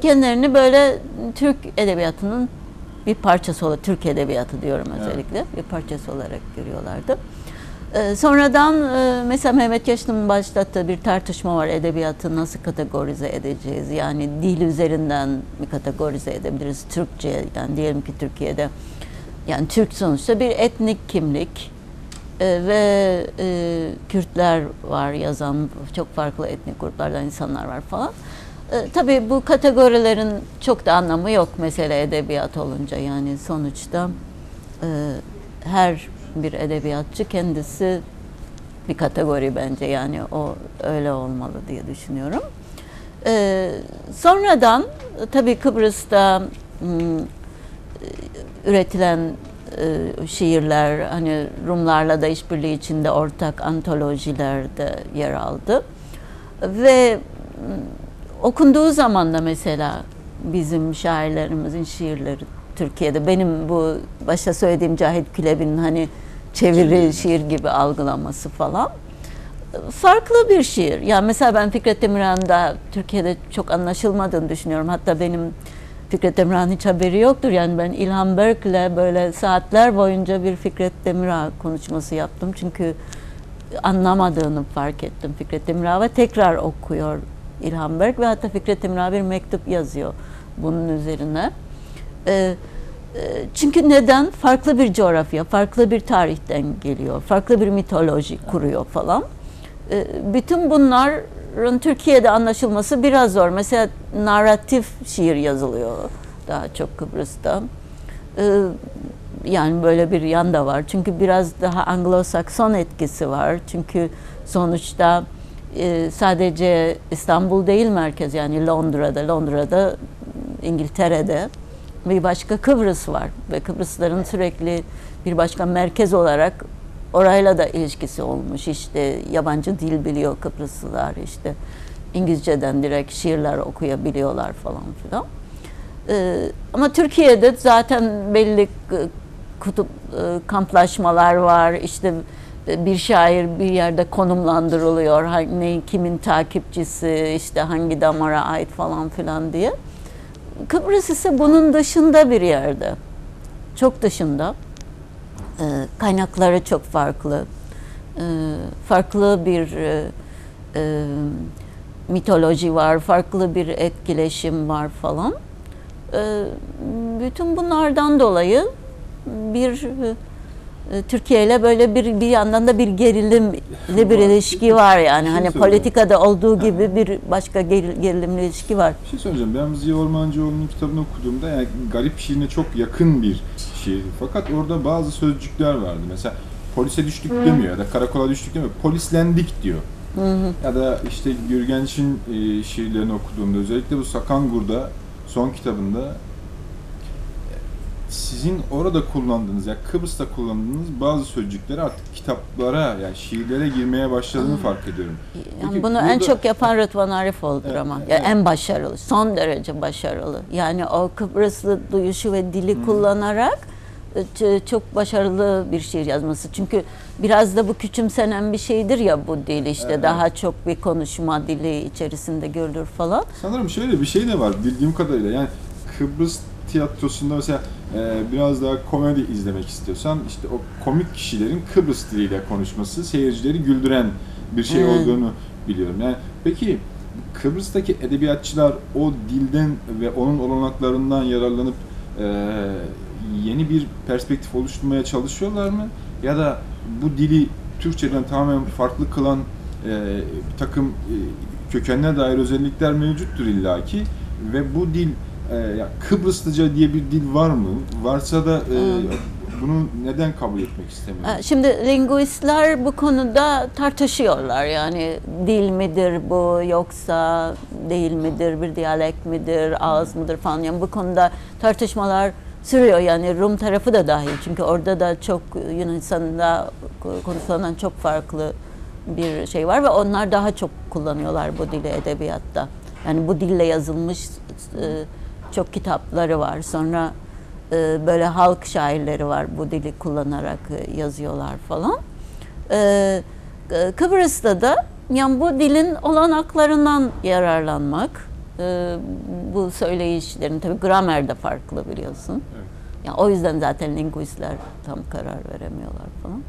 kendilerini böyle Türk edebiyatının bir parçası olarak Türk edebiyatı diyorum Evet. özellikle bir parçası olarak görüyorlardı. E, sonradan e, mesela Mehmet Yaşlı'nın başlattığı bir tartışma var. Edebiyatı nasıl kategorize edeceğiz? Yani dil üzerinden mi kategorize edebiliriz? Türkçe yani diyelim ki Türkiye'de yani Türk sonuçta bir etnik kimlik. E, ve e, Kürtler var yazan çok farklı etnik gruplardan insanlar var falan. E, tabii bu kategorilerin çok da anlamı yok mesele edebiyat olunca. Yani sonuçta e, her bir edebiyatçı kendisi bir kategori bence yani o öyle olmalı diye düşünüyorum. E, sonradan tabii Kıbrıs'ta hmm, üretilen e, şiirler hani Rumlarla da işbirliği içinde ortak antolojilerde yer aldı. Ve m, okunduğu zaman da mesela bizim şairlerimizin şiirleri Türkiye'de benim bu başta söylediğim Cahit Külebi'nin hani çeviri şiir gibi algılaması falan farklı bir şiir. Yani mesela ben Fikret Demirhan'ın da Türkiye'de çok anlaşılmadığını düşünüyorum. Hatta benim Fikret Demirhan hiç haberi yoktur. Yani ben İlhan Berk'le böyle saatler boyunca bir Fikret Demirhan konuşması yaptım. Çünkü anlamadığını fark ettim Fikret Demirhan ve tekrar okuyor İlhan Berk ve hatta Fikret Demirhan bir mektup yazıyor bunun üzerine. Ee, çünkü neden? Farklı bir coğrafya, farklı bir tarihten geliyor, farklı bir mitoloji kuruyor falan. Ee, bütün bunların Türkiye'de anlaşılması biraz zor. Mesela narratif şiir yazılıyor daha çok Kıbrıs'ta. Ee, yani böyle bir yan da var. Çünkü biraz daha Anglo-Sakson etkisi var. Çünkü sonuçta e, sadece İstanbul değil merkez yani Londra'da, Londra'da, İngiltere'de bir başka Kıbrıs var ve Kıbrısların sürekli bir başka merkez olarak orayla da ilişkisi olmuş. İşte yabancı dil biliyor Kıbrıslılar işte İngilizceden direkt şiirler okuyabiliyorlar falan filan. Ee, ama Türkiye'de zaten belli kutup e, kamplaşmalar var. İşte e, bir şair bir yerde konumlandırılıyor. Ne, kimin takipçisi, işte hangi damara ait falan filan diye. Kıbrıs ise bunun dışında bir yerde. Çok dışında. Ee, kaynakları çok farklı. Ee, farklı bir e, e, mitoloji var, farklı bir etkileşim var falan. Ee, bütün bunlardan dolayı bir e, Türkiye ile böyle bir bir yandan da bir gerilimli bir ilişki var yani şey hani politikada olduğu gibi bir başka geril- gerilimli ilişki var. Bir şey söyleyeceğim. Ben Ziya Ormancıoğlu'nun kitabını okuduğumda yani garip şiirine çok yakın bir şiir. Fakat orada bazı sözcükler vardı. Mesela polise düştük demiyor ya da karakola düştük demiyor. Polislendik diyor. Ya da işte Gürgenç'in e, şiirlerini okuduğumda özellikle bu Sakangur'da son kitabında e, sizin orada kullandığınız ya Kıbrıs'ta kullandığınız bazı sözcükleri artık kitaplara yani şiirlere girmeye başladığını fark ediyorum. Yani Peki bunu en burada- çok yapan Rıdvan Arifoğlu'dur Evet, ama. evet. Ya en başarılı, son derece başarılı. Yani o Kıbrıslı duyuşu ve dili kullanarak ç- çok başarılı bir şiir yazması. Çünkü biraz da bu küçümsenen bir şeydir ya bu dil işte Evet. daha çok bir konuşma dili içerisinde görülür falan. Sanırım şöyle bir şey de var bildiğim kadarıyla yani Kıbrıs tiyatrosunda mesela e, biraz daha komedi izlemek istiyorsan işte o komik kişilerin Kıbrıs diliyle konuşması seyircileri güldüren bir şey Evet. olduğunu biliyorum. Yani peki Kıbrıs'taki edebiyatçılar o dilden ve onun olanaklarından yararlanıp e, yeni bir perspektif oluşturmaya çalışıyorlar mı? Ya da bu dili Türkçeden tamamen farklı kılan e, bir takım e, kökenine dair özellikler mevcuttur illaki ve bu dil e, ya Kıbrıslıca diye bir dil var mı? Varsa da e, bunu neden kabul etmek istemiyor? Ha, Şimdi linguistler bu konuda tartışıyorlar yani dil midir bu yoksa değil midir bir diyalekt midir ağız mıdır falan yani bu konuda tartışmalar sürüyor yani Rum tarafı da dahil çünkü orada da çok Yunanistan'da konuşulan çok farklı bir şey var ve onlar daha çok kullanıyorlar bu dili edebiyatta. Yani bu dille yazılmış e, çok kitapları var. Sonra e, böyle halk şairleri var bu dili kullanarak e, yazıyorlar falan. E, e, Kıbrıs'ta da yani bu dilin olanaklarından yararlanmak, e, bu söyleyişlerin tabii gramer de farklı biliyorsun. Evet. Yani o yüzden zaten linguistler tam karar veremiyorlar falan.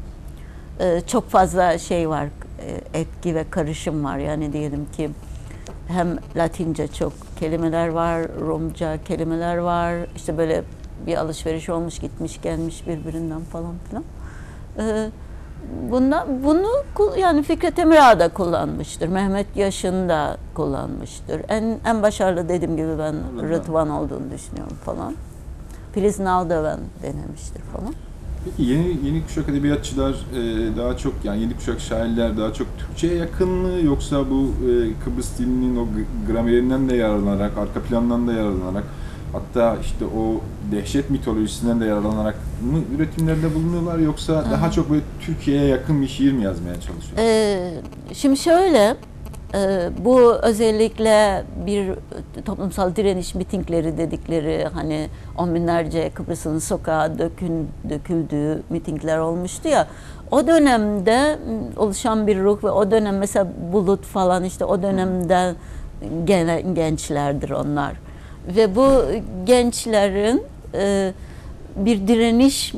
E, çok fazla şey var, e, etki ve karışım var. Yani diyelim ki hem Latince çok kelimeler var, Rumca kelimeler var. İşte böyle bir alışveriş olmuş, gitmiş, gelmiş birbirinden falan filan. Ee, bundan, bunu yani Fikret Emirağ da kullanmıştır. Mehmet Yaşın da kullanmıştır. En en başarılı dediğim gibi ben Rıdvan. Olduğunu düşünüyorum falan. Filiz Naldaven denemiştir falan. Peki yeni yeni kuşak edebiyatçılar e, daha çok yani yeni kuşak şairler daha çok Türkçe'ye yakın mı? Yoksa bu e, Kıbrıs dilinin o gramerinden de yararlanarak, arka plandan da yararlanarak hatta işte o dehşet mitolojisinden de yararlanarak mı üretimlerde bulunuyorlar? Yoksa daha çok böyle Türkiye'ye yakın bir şiir mi yazmaya çalışıyorlar? Ee, şimdi şöyle, bu özellikle bir toplumsal direniş mitingleri dedikleri hani on binlerce Kıbrıs'ın sokağa dökün, döküldüğü mitingler olmuştu ya. O dönemde oluşan bir ruh ve o dönem mesela Bulut falan işte o dönemden gene gençlerdir onlar. Ve bu gençlerin e, bir direniş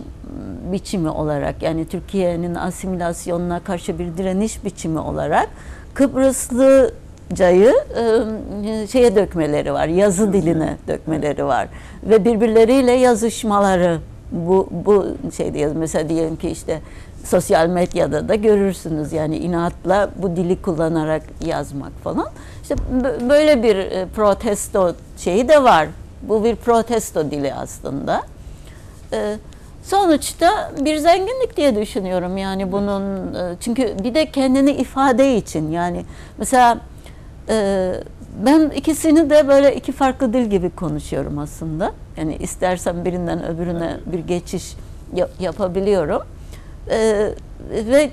biçimi olarak yani Türkiye'nin asimilasyonuna karşı bir direniş biçimi olarak Kıbrıslıcayı e, şeye dökmeleri var, yazı diline dökmeleri var ve birbirleriyle yazışmaları bu bu şeyde yaz mesela diyelim ki işte sosyal medyada da görürsünüz yani inatla bu dili kullanarak yazmak falan. İşte bö- böyle bir e, protesto şeyi de var. Bu bir protesto dili aslında. Ee, sonuçta bir zenginlik diye düşünüyorum yani bunun e, çünkü bir de kendini ifade için yani. Mesela e, ben ikisini de böyle iki farklı dil gibi konuşuyorum aslında. Yani istersen birinden öbürüne bir geçiş ya- yapabiliyorum. Ee, ve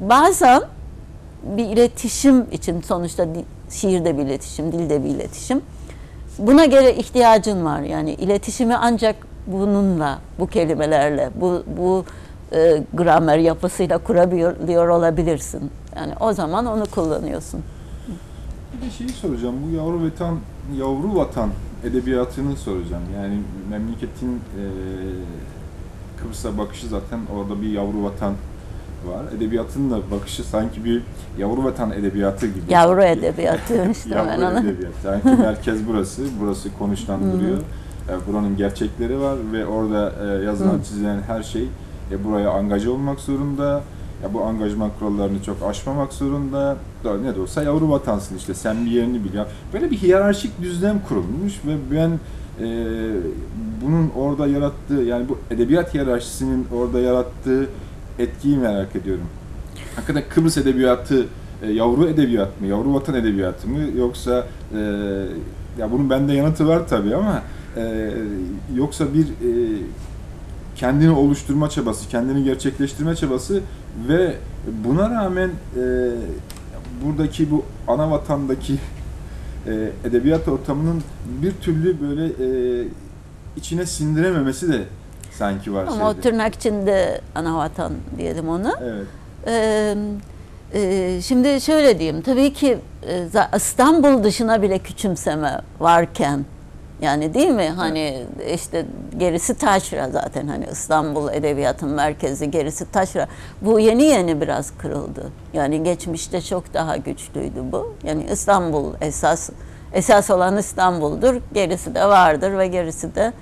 bazen bir iletişim için sonuçta şiirde bir iletişim, dilde bir iletişim. Buna göre ihtiyacın var. Yani. İletişimi ancak bununla, bu kelimelerle, bu bu e, gramer yapısıyla kurabiliyor olabilirsin. Yani o zaman onu kullanıyorsun. Bir de şeyi soracağım. Bu yavru vatan, yavru vatan edebiyatını soracağım. Yani memleketin e, Kıbrıs'a bakışı zaten orada bir yavru vatan var. Edebiyatın da bakışı sanki bir yavru vatan edebiyatı gibi. Yavru edebiyatı işte ben Yavru onu. edebiyat. Sanki merkez burası. Burası konuşlandırıyor. E, buranın gerçekleri var ve orada e, yazılan, Hı. çizilen her şey e, buraya angaje olmak zorunda. Ya bu angajman kurallarını çok aşmamak zorunda. Da ne de olsa yavru vatansın işte sen bir yerini bil. Ya Böyle bir hiyerarşik düzlem kurulmuş ve ben e, bunun orada yarattığı yani bu edebiyat hiyerarşisinin orada yarattığı etkiyi merak ediyorum. Hakikaten Kıbrıs edebiyatı e, yavru edebiyat mı, yavru vatan edebiyatı mı yoksa e, ya bunun bende yanıtı var tabii ama e, yoksa bir e, kendini oluşturma çabası, kendini gerçekleştirme çabası ve buna rağmen e, buradaki bu ana vatandaki e, edebiyat ortamının bir türlü böyle e, içine sindirememesi de sanki var Ama o şeyde. tırnak içinde ana vatan diyelim ona. Evet. Ee, e, şimdi şöyle diyeyim, tabii ki e, İstanbul dışına bile küçümseme varken, yani değil mi? Hani işte gerisi taşra zaten hani İstanbul edebiyatın merkezi gerisi taşra. Bu yeni yeni biraz kırıldı. Yani geçmişte çok daha güçlüydü bu. Yani İstanbul esas esas olan İstanbul'dur. Gerisi de vardır ve gerisi de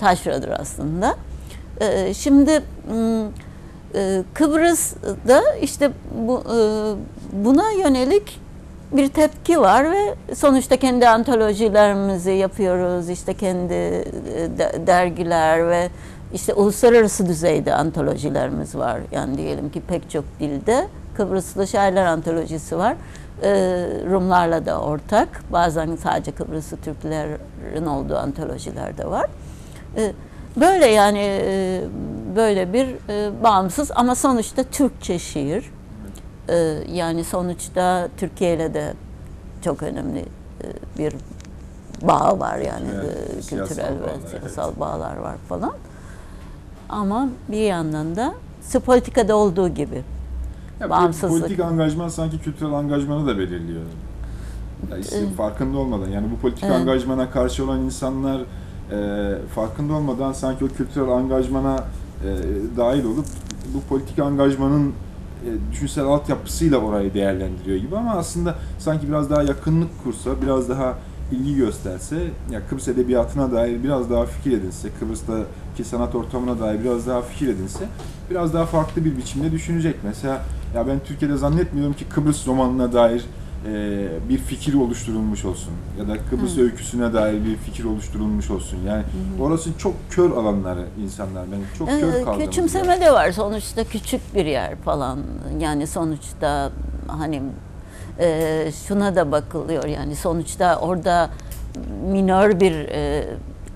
taşradır aslında. Ee, şimdi e, Kıbrıs'da işte bu e, buna yönelik bir tepki var ve sonuçta kendi antolojilerimizi yapıyoruz. İşte kendi e, de- dergiler ve işte uluslararası düzeyde antolojilerimiz var. Yani diyelim ki pek çok dilde Kıbrıslı şairler antolojisi var. Ee, Rumlarla da ortak. Bazen sadece Kıbrıslı Türklerin olduğu antolojiler de var. Ee, Böyle yani e, böyle bir e, bağımsız ama sonuçta Türkçe şiir. Ee, Yani sonuçta Türkiye ile de çok önemli e, bir bağ var yani Evet, e, siyasal kültürel ve bağlar, siyasal bağlar var falan. Ama bir yandan da politikada olduğu gibi Ya Bağımsızlık. Politik angajman sanki kültürel angajmanı da belirliyor. Ya işte Evet. farkında olmadan yani bu politik Evet. angajmana karşı olan insanlar e, farkında olmadan sanki o kültürel angajmana e, dahil olup bu politik angajmanın e, düşünsel altyapısıyla orayı değerlendiriyor gibi ama aslında sanki biraz daha yakınlık kursa, biraz daha ilgi gösterse, ya Kıbrıs edebiyatına dair biraz daha fikir edinse, Kıbrıs'taki sanat ortamına dair biraz daha fikir edinse, biraz daha farklı bir biçimde düşünecek. Mesela ya ben Türkiye'de zannetmiyorum ki Kıbrıs romanına dair e, bir fikir oluşturulmuş olsun ya da Kıbrıs Hı. öyküsüne dair bir fikir oluşturulmuş olsun. Yani orası çok kör alanları insanlar. Ben çok kör Ee, kaldığımız yer. Küçümseme de var sonuçta küçük bir yer falan yani sonuçta hani e, şuna da bakılıyor yani sonuçta orada minör bir e,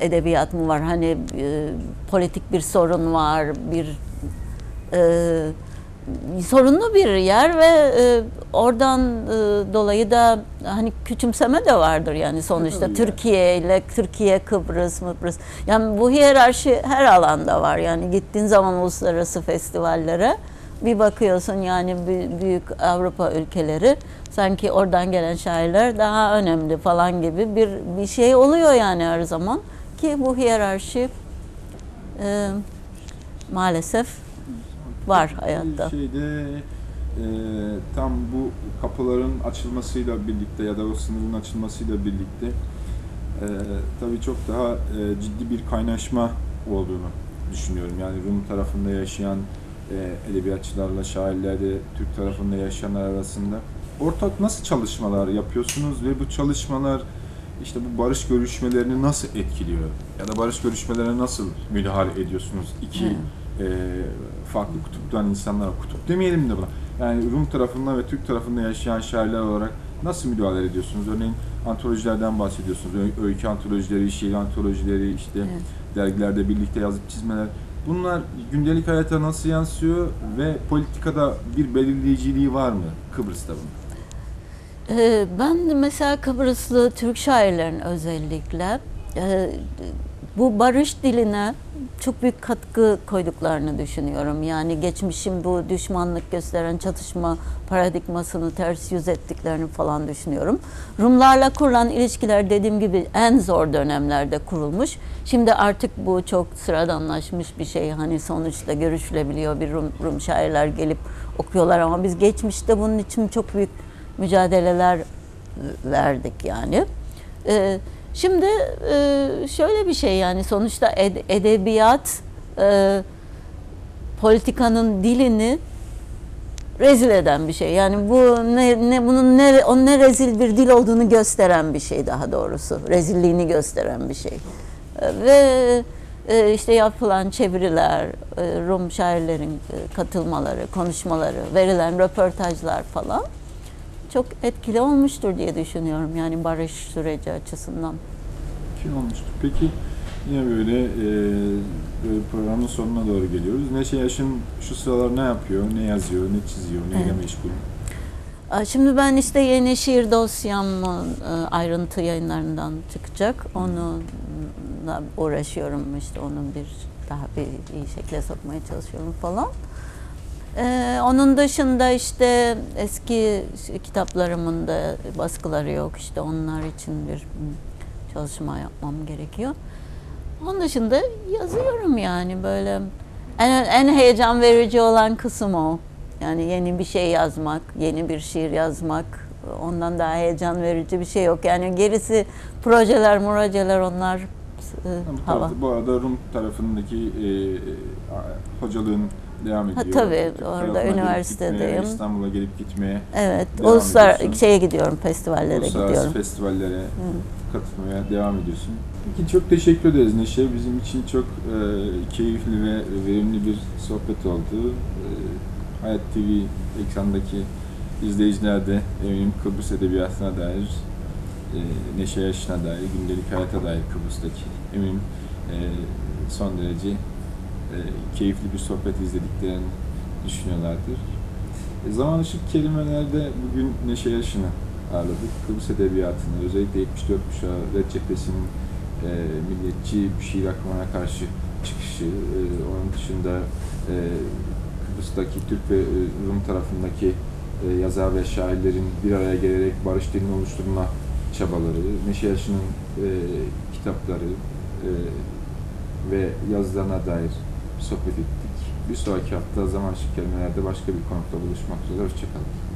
edebiyat mı var hani e, politik bir sorun var bir e, sorunlu bir yer ve e, oradan e, dolayı da hani küçümseme de vardır yani sonuçta Tabii. Türkiye ile Türkiye Kıbrıs Mıbrıs yani bu hiyerarşi her alanda var yani gittiğin zaman uluslararası festivallere bir bakıyorsun yani bü- büyük Avrupa ülkeleri sanki oradan gelen şairler daha önemli falan gibi bir bir şey oluyor yani her zaman ki bu hiyerarşi e, maalesef var hayatta. Şeyde e, tam bu kapıların açılmasıyla birlikte ya da o sınırın açılmasıyla birlikte e, tabii çok daha e, ciddi bir kaynaşma olduğunu düşünüyorum. Yani Rum tarafında yaşayan e, edebiyatçılarla şairlerle Türk tarafında yaşayanlar arasında ortak nasıl çalışmalar yapıyorsunuz ve bu çalışmalar işte bu barış görüşmelerini nasıl etkiliyor? Ya da barış görüşmelerine nasıl müdahale ediyorsunuz? İki Hı. e, farklı kutuptan insanlar, kutup demeyelim de buna. Yani Rum tarafında ve Türk tarafında yaşayan şairler olarak nasıl müdahale ediyorsunuz? Örneğin antolojilerden bahsediyorsunuz. Ö- öykü antolojileri, şiir antolojileri, işte Evet. dergilerde birlikte yazıp çizmeler. Bunlar gündelik hayata nasıl yansıyor ve politikada bir belirleyiciliği var mı Kıbrıs'ta bunun? Ee, Ben mesela Kıbrıslı Türk şairlerin özellikle e, bu barış diline çok büyük katkı koyduklarını düşünüyorum. Yani geçmişin bu düşmanlık gösteren çatışma paradigmasını ters yüz ettiklerini falan düşünüyorum. Rumlarla kurulan ilişkiler dediğim gibi en zor dönemlerde kurulmuş. Şimdi artık bu çok sıradanlaşmış bir şey. Hani sonuçta görüşülebiliyor bir Rum, Rum şairler gelip okuyorlar ama biz geçmişte bunun için çok büyük mücadeleler verdik yani. Ee, şimdi e, şöyle bir şey yani sonuçta ed- edebiyat e, politikanın dilini rezil eden bir şey. Yani bu ne, ne bunun ne onun ne rezil bir dil olduğunu gösteren bir şey daha doğrusu. Rezilliğini gösteren bir şey. E, Ve işte yapılan çeviriler, Rum şairlerin katılmaları, konuşmaları, verilen röportajlar falan çok etkili olmuştur diye düşünüyorum. Yani barış süreci açısından. Kim olmuştur? Peki yine böyle, e, böyle programın sonuna doğru geliyoruz. Neşe Yaşın şu sıralar ne yapıyor, ne yazıyor, ne çiziyor, neyle Evet. meşgul? Şimdi ben işte yeni şiir dosyam e, ayrıntı yayınlarından çıkacak. Onunla uğraşıyorum işte onun bir daha bir iyi şekilde sokmaya çalışıyorum falan. Ee, onun dışında işte eski kitaplarımın da baskıları yok. İşte onlar için bir çalışma yapmam gerekiyor. Onun dışında yazıyorum yani böyle en, en heyecan verici olan kısım o. Yani yeni bir şey yazmak, yeni bir şiir yazmak. Ondan daha heyecan verici bir şey yok. Yani gerisi projeler, muraceler onlar e, Bu, hava. bu arada Rum tarafındaki e, hocalığın devam ediyor. tabii, Tarafına orada gelip üniversitedeyim. gitmeye, İstanbul'a gelip gitmeye, Evet, uluslararası ediyorsun. şeye gidiyorum, festivallere uluslararası gidiyorum. festivallere katılmaya devam ediyorsun. Peki çok teşekkür ederiz Neşe. Bizim için çok e, keyifli ve verimli bir sohbet oldu. E, Hayat TV ekrandaki izleyiciler de eminim Kıbrıs Edebiyatı'na dair, e, Neşe Yaşına dair, gündelik hayata dair Kıbrıs'taki eminim e, son derece e, keyifli bir sohbet izlediklerini düşünüyorlardır. E, zaman ışık kelimelerde bugün Neşe Yaşın'ı ağırladık. Kıbrıs Edebiyatı'nı, özellikle 74 kuşağı Red Cephesi'nin e, milliyetçi bir şiir akımına karşı çıkışı, e, onun dışında e, Kıbrıs'taki Türk ve e, Rum tarafındaki e, yazar ve şairlerin bir araya gelerek barış dilini oluşturma çabaları, Neşe Yaşın'ın e, kitapları e, ve yazılarına dair sohbet ettik. Bir sonraki hafta zaman ışık kelimelerde başka bir konukla buluşmak üzere. Hoşçakalın.